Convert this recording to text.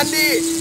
and the